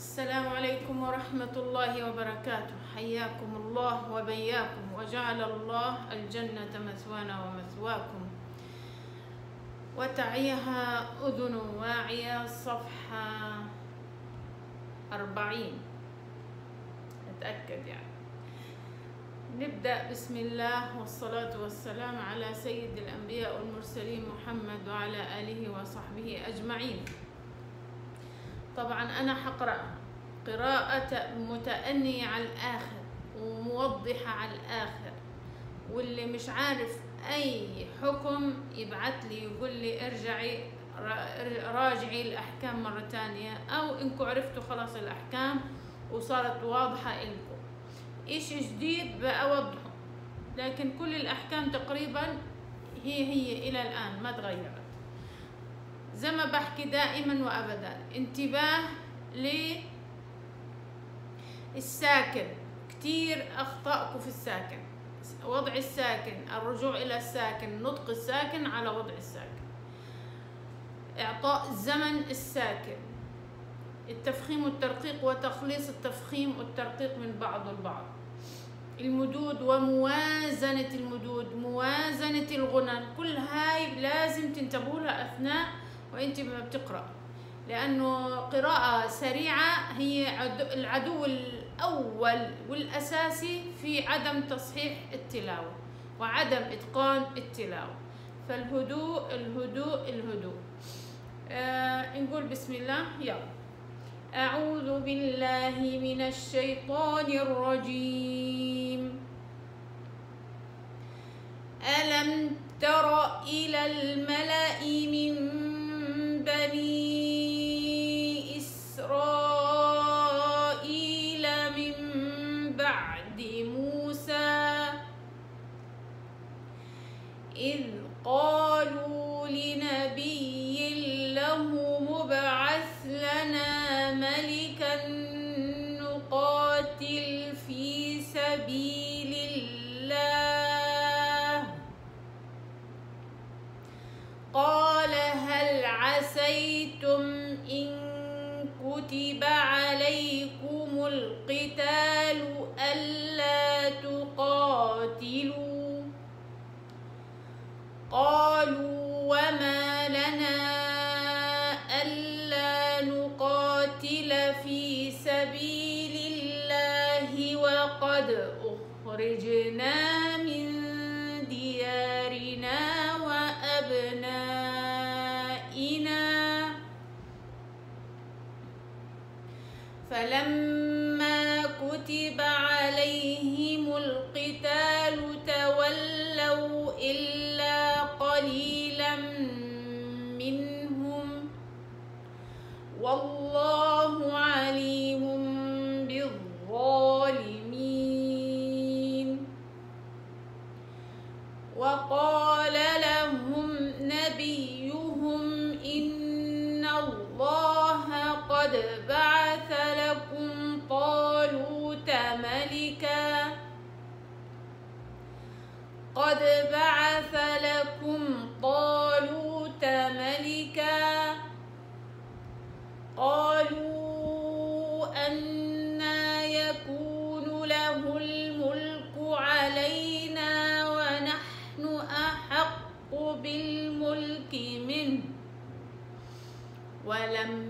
السلام عليكم ورحمة الله وبركاته. حياكم الله وبياكم وجعل الله الجنة مثوانا ومثواكم. وتعيها أذن واعية صفحة أربعين. أتأكد يعني. نبدأ. بسم الله والصلاة والسلام على سيد الأنبياء والمرسلين محمد وعلى آله وصحبه أجمعين. طبعا أنا حقرأ قراءة متأنية على الآخر وموضحة على الآخر. واللي مش عارف أي حكم يبعت لي يقول لي ارجعي راجعي الأحكام مرة تانية أو إنكم عرفتوا خلاص الأحكام وصارت واضحة إلكم إيش جديد بأوضحه لكن كل الأحكام تقريبا هي هي إلى الآن ما تغيرت. زي ما بحكي دائما وأبدا انتباه للساكن. كتير أخطأكم في الساكن. وضع الساكن الرجوع إلى الساكن نطق الساكن على وضع الساكن. إعطاء زمن الساكن. التفخيم والترقيق وتخليص التفخيم والترقيق من بعض البعض. المدود وموازنة المدود موازنة الغنن كل هاي لازم تنتبهوا لها أثناء وانت ما بتقرأ. لأنه قراءة سريعة هي العدو الأول والأساسي في عدم تصحيح التلاوة وعدم إتقان التلاوة. فالهدوء الهدوء الهدوء. آه نقول بسم الله. يلا. أعوذ بالله من الشيطان الرجيم. ألم تر إلى الملأ من بني إسرائيل من بعد موسى إذ قالوا لنبي له مبعث لنا ملكا نقاتل في سبيل الله. قال عسيتم إن كتب عليكم القتال ألا تقاتلوا. قالوا فلما كتب عليهم القتال قد بعث لكم طالوت ملكا. قالوا أنا يكون له الملك علينا ونحن أحق بالملك منه. ولم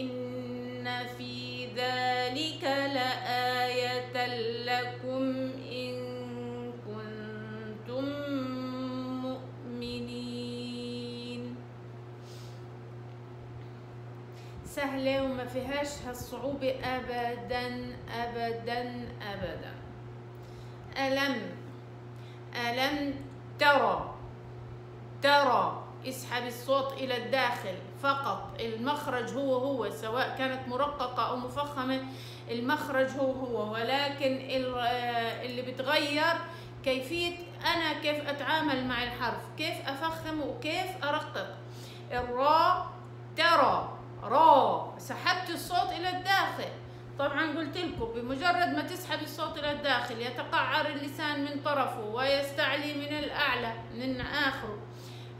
إن في ذلك لآية لكم إن كنتم مؤمنين. سهلة وما فيهاش هالصعوبة أبدا أبدا أبدا. ألم ألم ترى ترى اسحب الصوت إلى الداخل. فقط. المخرج هو هو سواء كانت مرققة أو مفخمة المخرج هو هو. ولكن اللي بتغير كيفية أنا كيف أتعامل مع الحرف كيف أفخم وكيف أرقق. الراء ترى را سحبت الصوت إلى الداخل. طبعا قلت لكم بمجرد ما تسحب الصوت إلى الداخل يتقعر اللسان من طرفه ويستعلي من الأعلى من آخره.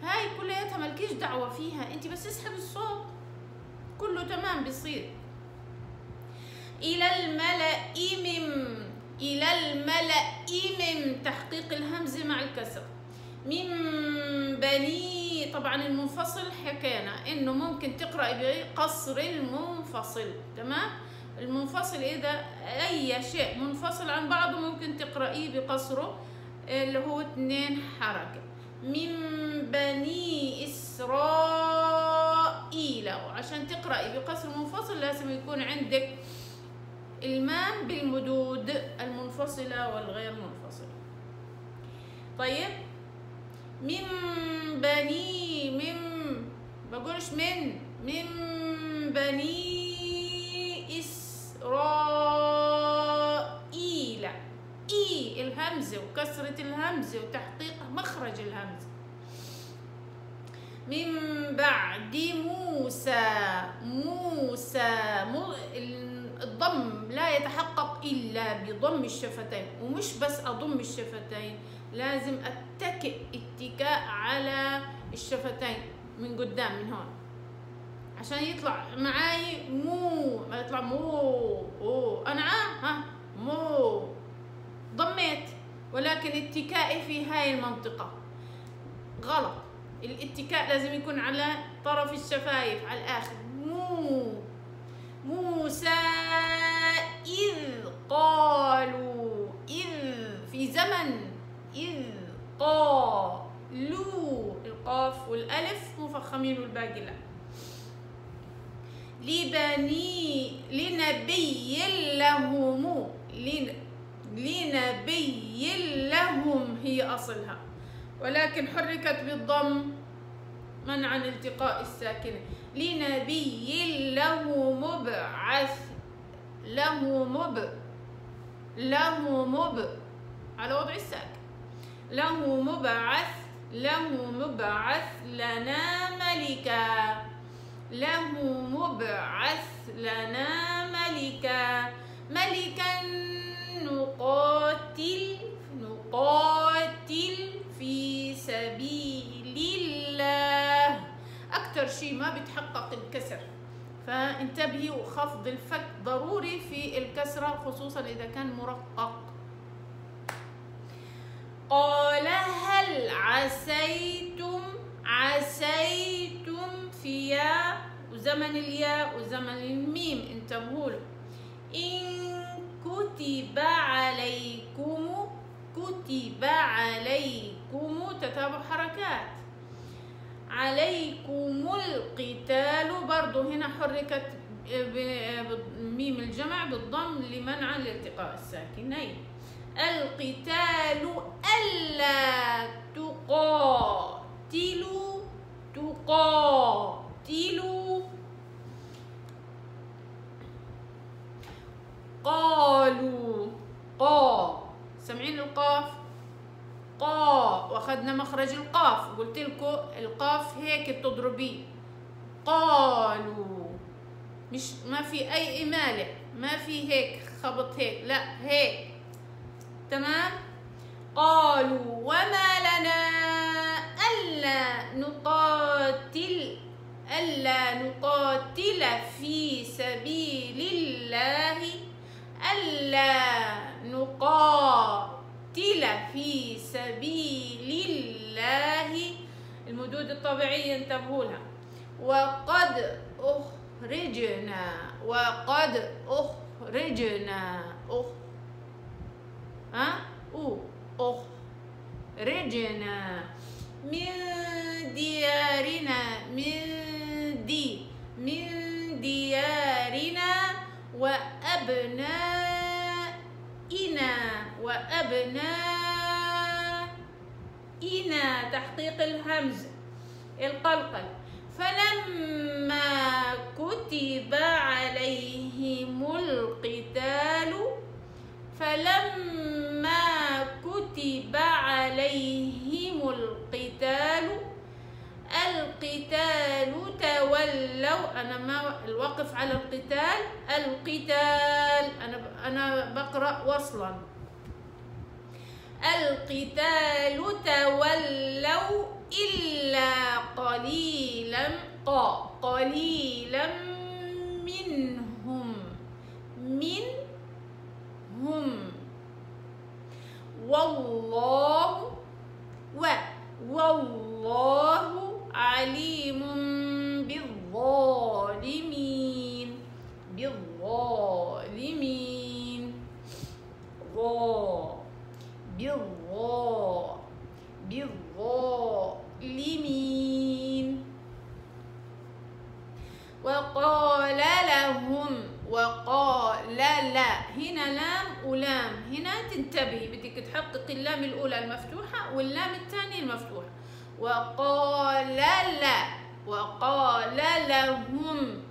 هاي كلياتها مالكيش دعوة فيها انت بس اسحب الصوت. كله تمام بيصير. إلى الملأ إلى الملأ تحقيق الهمزة مع الكسر. من بني طبعا المنفصل حكينا إنه ممكن تقرأ بقصر المنفصل تمام؟ المنفصل إذا أي شيء منفصل عن بعضه ممكن تقرأيه بقصره اللي هو اتنين حركة. من بني إسرائيل. وعشان تقرأي بقصر منفصل لازم يكون عندك المام بالمدود المنفصلة والغير منفصلة. طيب من بني من بقولش من من بني إسرائيل. إي الهمزة وكسرة الهمزة وتحقيق مخرج الهمزة. من بعد موسى موسى مو الضم لا يتحقق إلا بضم الشفتين ومش بس أضم الشفتين لازم أتكئ اتكاء على الشفتين من قدام من هون عشان يطلع معاي مو ما يطلع مو أوه. أنا ها مو ضميت ولكن اتكائي في هاي المنطقة غلط الاتكاء لازم يكون على طرف الشفايف على الآخر. مو موسى إذ قالوا إذ في زمن إذ قالوا. القاف والألف مفخمين والباقي لا. لبني لنبي لهم لنبي لهم هي أصلها. ولكن حركت بالضم منعا التقاء الساكنة لنبي له مبعث له مب له مب. على وضع الساكن. له مبعث له مبعث لنا ملكا. له مبعث لنا ملكا. ملكا نقاتل نقاتل في سبيل الله. أكثر شيء ما بيتحقق الكسر. فانتبهي وخفض الفك ضروري في الكسرة خصوصا إذا كان مرقق. قال هل عسيتم عسيتم في ياء وزمن الياء وزمن الميم انتبهوا له إن كتب عليكم كتب عليكم تتابع حركات. عليكم القتال. برضو هنا حركت بميم الجمع بالضم لمنع الالتقاء الساكنين. القتال ألا تقاتلوا تقاتلوا. مخرج القاف. قلت لكم القاف هيك بتضربيه قالوا مش ما في أي إمالة ما في هيك خبط هيك لا هيك. تمام؟ قالوا وما لنا ألا نقاتل ألا نقاتل في سبيل الله ألا نقاتل في سبيل المدود الطبيعية انتبهوا لها. وقد أخرجنا وقد أخرجنا أخ ها؟ أو أخرجنا من ديارنا من دي من ديارنا وأبنائنا وأبنائنا. تحقيق الهمز. القلقل فلما كتب عليهم القتال فلما كتب عليهم القتال القتال تولوا. أنا ما الوقف على القتال القتال. أنا أنا بقرأ وصلا. القتال تولوا إلا قليلا قليلا منهم والله و والله عليم بالظالمين بالظالمين ظا بالظا بالظالمين وقال لهم وقال لا هنا لام ولام هنا تنتبهي بدك تحقق اللام الأولى المفتوحة واللام الثانية المفتوحة. وقال لا وقال لهم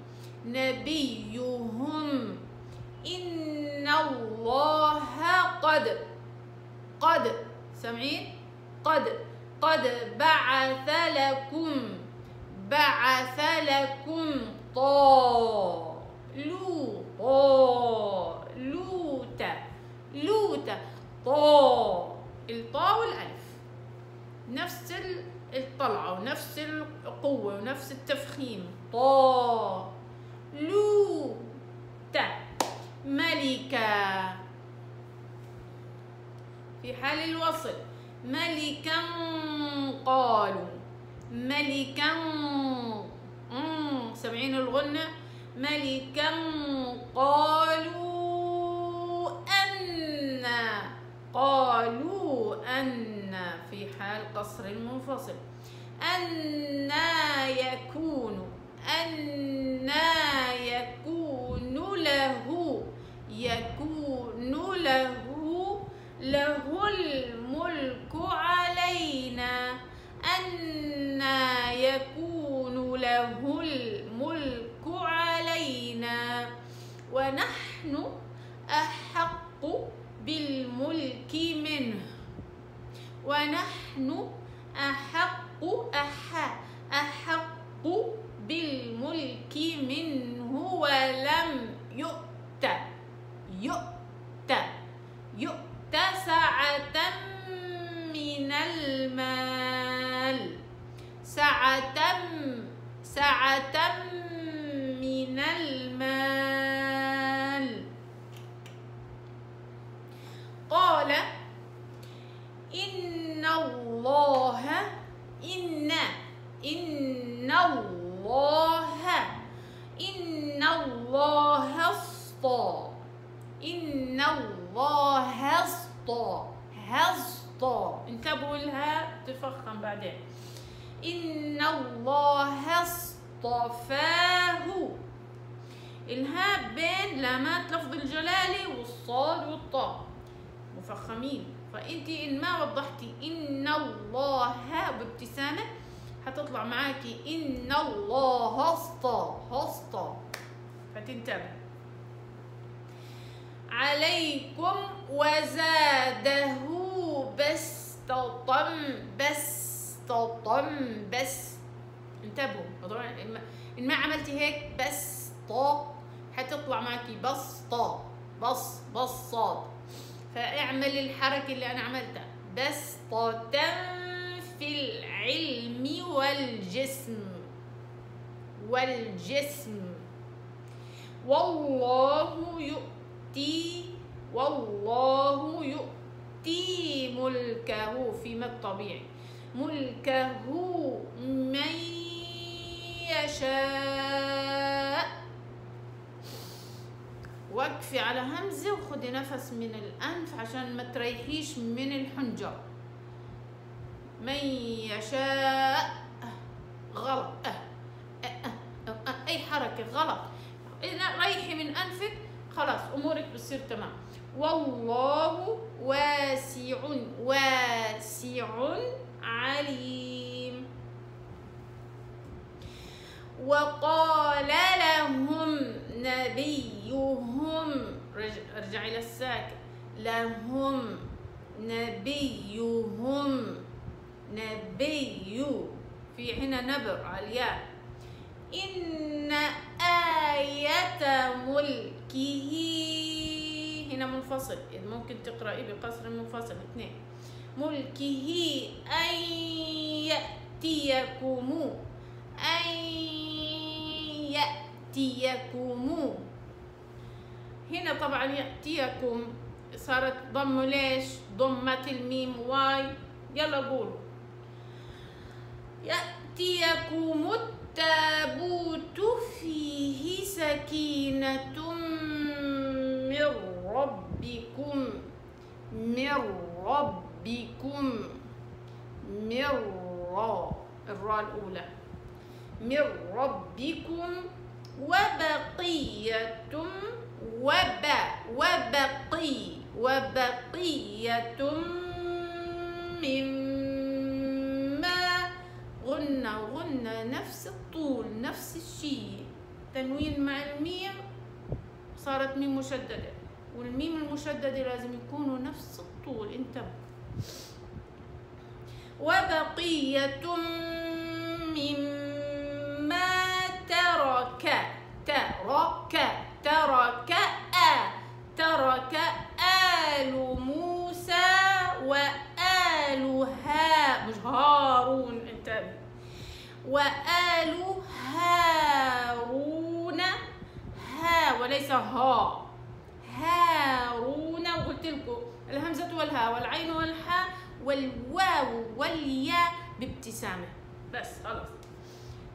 نبيهم إن الله قد قد سمعين قد قد بعث لكم بعث لكم طالوت طالوت لوت طا الطاء والألف. نفس الطلعة ونفس القوة ونفس التفخيم. طا. لو. تا. ملكا في حال الوصل. ملكا قالوا. ملكا. سمعين الغنة. ملكا قالوا أن قالوا أن في حال قصر المنفصل. أن يكون أن يكون له يكون له له الملك علينا. أن يكون له الملك علينا ونحن أحق بالملك منه ونحن أحق أح أحق بالملك منه ولم يؤت يؤت يؤت سعة من المال سعة سعة من المال. قال إن الله إن إن الله إن الله اصطى إن الله اصطى هصطى انتبهوا لها تفخم بعدين. إن الله اصطفاه. الهاء بين لامات لفظ الجلالة والصاد والطاء. مفخمين. فإنت إن ما وضحتي ان الله بابتسامه هتطلع معاكي ان الله اصطى. اصطى. فتنتبه. عليكم وزاده بسطة بسطة بس. انتبهوا طبعا ان ما عملتي هيك بسطة هتطلع معاكي بسطة بص بصات فاعمل الحركة اللي أنا عملتها. بسطة في العلم والجسم. والجسم. والله يؤتي والله يؤتي ملكه في مد طبيعي ملكه من يشاء وقفي على همزة وخدي نفس من الأنف عشان ما تريحيش من الحنجرة من يشاء غلط أه. أه. أه. أه. أي حركة غلط إذا ريحي من أنفك خلاص أمورك بتصير تمام والله واسع واسع عليم. وقال لهم نبيهم رجع, ارجع إلى الساكن لهم نبيهم نبي. في هنا نبر على الياء. إن آية ملكه. هنا منفصل إذ ممكن تقرأي بقصر منفصل اثنين. ملكه أن يأتيكم. أن يأتيكم. هنا طبعا يأتيكم. صارت ضم ليش؟ ضمت الميم واي. يلا قولوا. يأتيكم التابوت. فيه سكينة من ربكم. من ربكم من را الراء الأولى. من ربكم وبقية وب وبقي وبقية مما غنى غنى نفس الطول نفس الشيء. تنوين مع الميم صارت ميم مشددة والميم المشددة لازم يكونوا نفس الطول. انتبه وبقية مما ترك ترك ترك آ ترك آل موسى وآل ها مش هارون انتبه وآل هارون ها وليس ها. هارون وقلت لكم. الهمزة والهاء والعين والحاء والواو والياء بابتسامة. بس خلاص.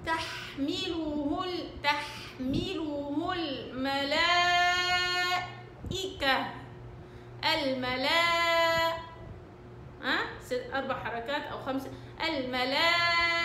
تحمله تحمله الملائكة. الملا ها؟ أربع حركات أو خمسة. الملائكة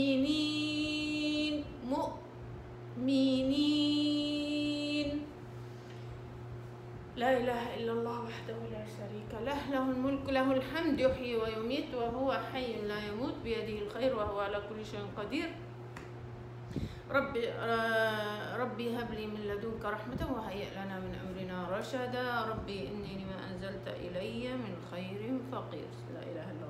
مؤمنين مؤمنين. لا إله إلا الله وحده لا شريك له له الملك له الحمد يحيي ويميت وهو حي لا يموت بيده الخير وهو على كل شيء قدير. ربي آه، ربي هب لي من لدنك رحمة وهيئ لنا من أمرنا رشدا. ربي إني لما أنزلت إلي من خير فقير. لا إله إلا الله.